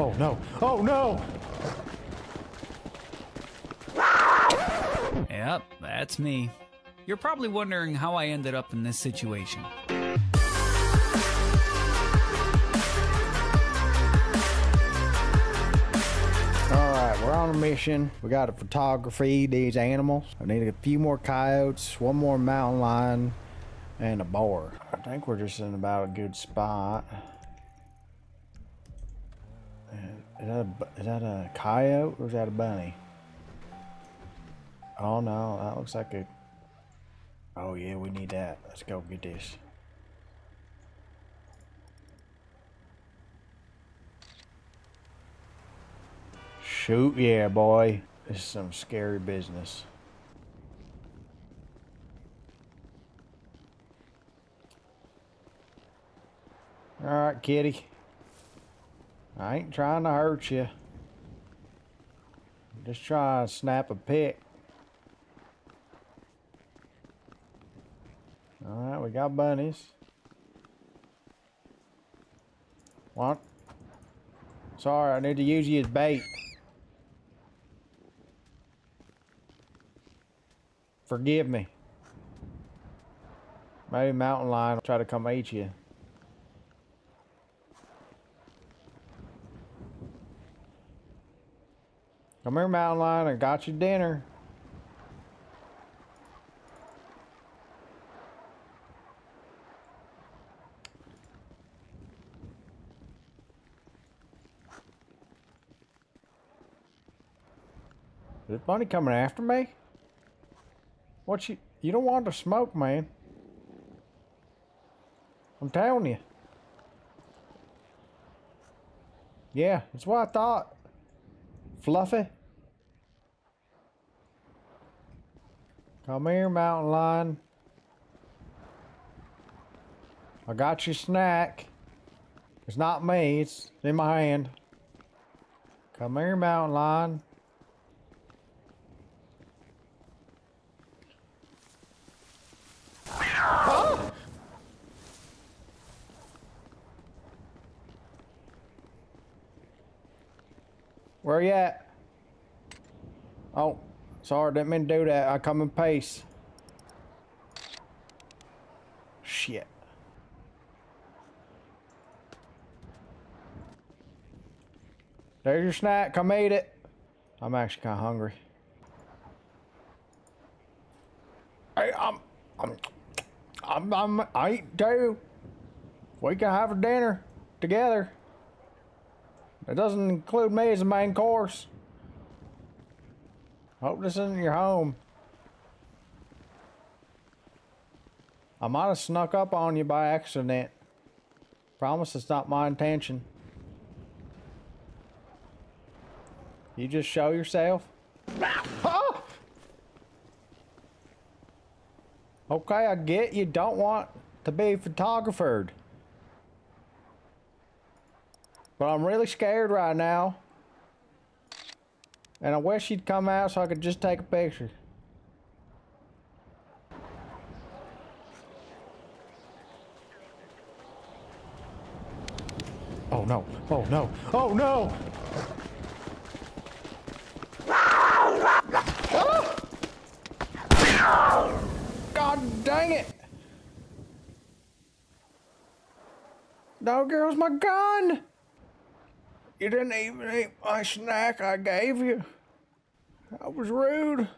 Oh no! Oh no! Yep, that's me. You're probably wondering how I ended up in this situation. Alright, we're on a mission. We got to photography these animals. I need a few more coyotes, one more mountain lion, and a boar. I think we're just in about a good spot. Is that a, is that a coyote or is that a bunny? Oh no, that looks like a... Oh yeah, we need that. Let's go get this. Shoot, yeah, boy. This is some scary business. Alright, kitty. I ain't trying to hurt you. I'm just trying to snap a pic. Alright, we got bunnies. What? Sorry, I need to use you as bait. Forgive me. Maybe mountain lion will try to come eat you. Come here, mountain lion. I got you dinner. Is bunny coming after me? What you... You don't want to smoke, man. I'm telling you. Yeah, that's what I thought. Fluffy. Come here, mountain lion. I got your snack. It's not me, it's in my hand. Come here, mountain lion. Ah! Where you at? Oh, sorry, didn't mean to do that. I come in pace. Shit. There's your snack. Come eat it. I'm actually kind of hungry. Hey, I'm, I'm, I'm, I'm, I eat too. We can have a dinner together. It doesn't include me as a main course. Hope this isn't your home. I might have snuck up on you by accident. Promise it's not my intention. You just show yourself. Ah! Okay, I get you don't want to be photographed. But I'm really scared right now. And I wish she'd come out so I could just take a picture. Oh no, oh no, oh no! God dang it! No, girl's my gun! You didn't even eat my snack I gave you. That was rude.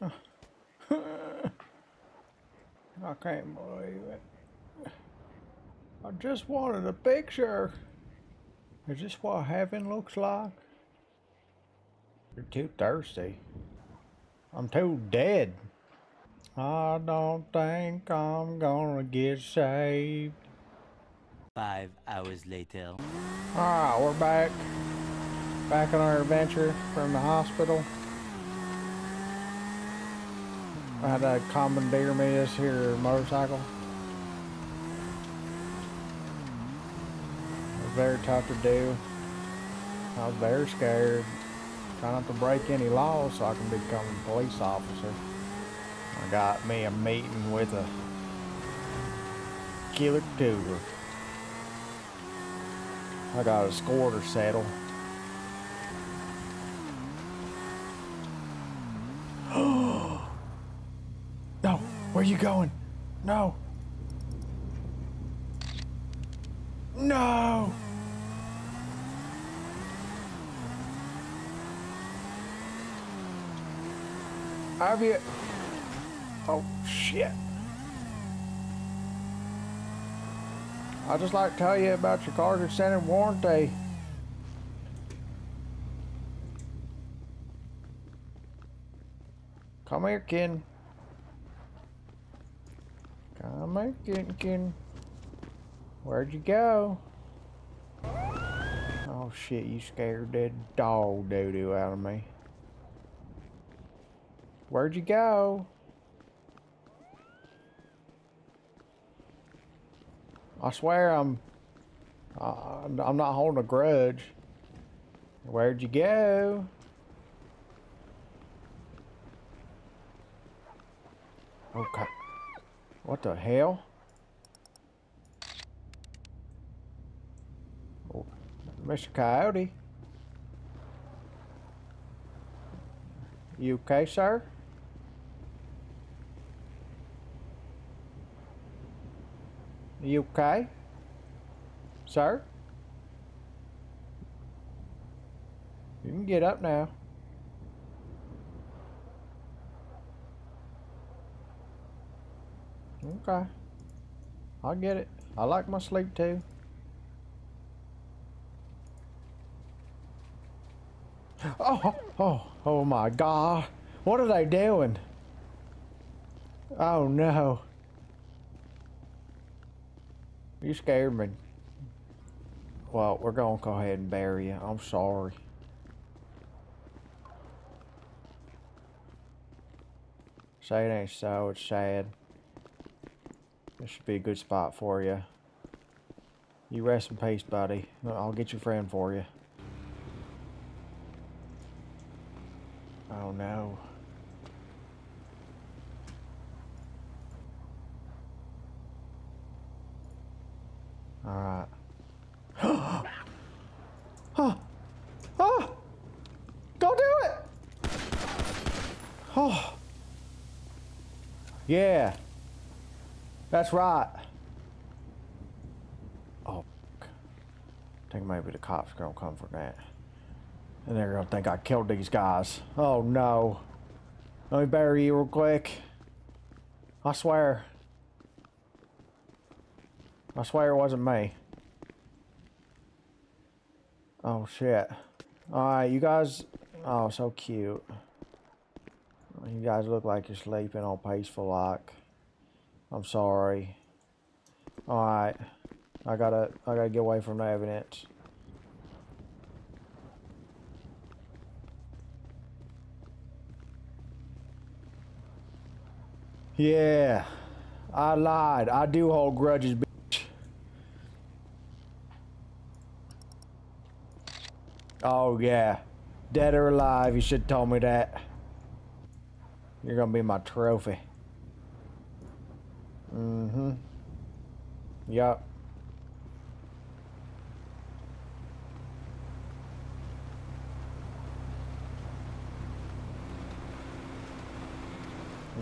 I can't believe it. I just wanted a picture. Is this what heaven looks like? You're too thirsty. I'm too dead. I don't think I'm gonna get saved. Five hours later. Alright, we're back. Back on our adventure from the hospital. I had to commandeer me this here motorcycle. It was very tough to do. I was very scared. Try not to break any laws so I can become a police officer. I got me a meeting with a killer cougar. I got a score to settle. no, where you going? No. No. Have you? Oh shit. I'd just like to tell you about your car's extended warranty. Come here, kid. Come here, kid, kid. Where'd you go? Oh shit, you scared that dog doo-doo out of me. Where'd you go? I swear I'm uh, I'm not holding a grudge. Where'd you go? Okay. What the hell? Oh, Mr. Coyote. You okay, sir? You okay? Sir? You can get up now. Okay. I get it. I like my sleep too. Oh, oh, oh my God. What are they doing? Oh no. You scared me. Well, we're gonna go ahead and bury you. I'm sorry. Say it ain't so, it's sad. This should be a good spot for you. You rest in peace, buddy. I'll get your friend for you. Oh no. Alright. oh! Oh! Don't do it! Oh! Yeah. That's right. Oh. I think maybe the cops gonna come for that. And they're gonna think I killed these guys. Oh no. Let me bury you real quick. I swear. I swear it wasn't me. Oh shit. Alright, you guys oh so cute. You guys look like you're sleeping all peaceful like. I'm sorry. Alright. I gotta I gotta get away from the evidence. Yeah. I lied. I do hold grudges, Oh, yeah. Dead or alive, you should have told me that. You're gonna be my trophy. Mm-hmm. Yup.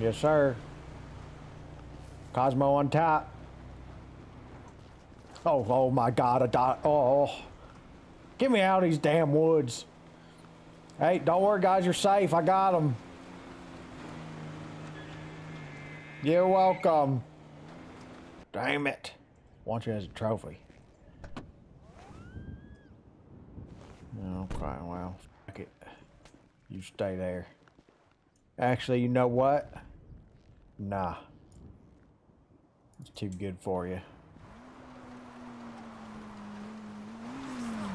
Yes, sir. Casmoe on top. Oh, oh my God, I died. Oh, get me out of these damn woods. Hey, don't worry, guys, you're safe. I got them. You're welcome. Damn it. Want you as a trophy. Okay, well, fuck it. You stay there. Actually, you know what? Nah. It's too good for you.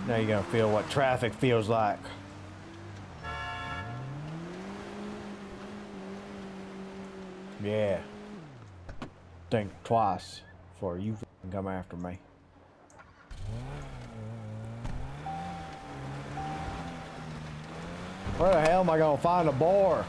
Now you're gonna feel what traffic feels like. Yeah. Think twice before you come after me. Where the hell am I gonna find a boar?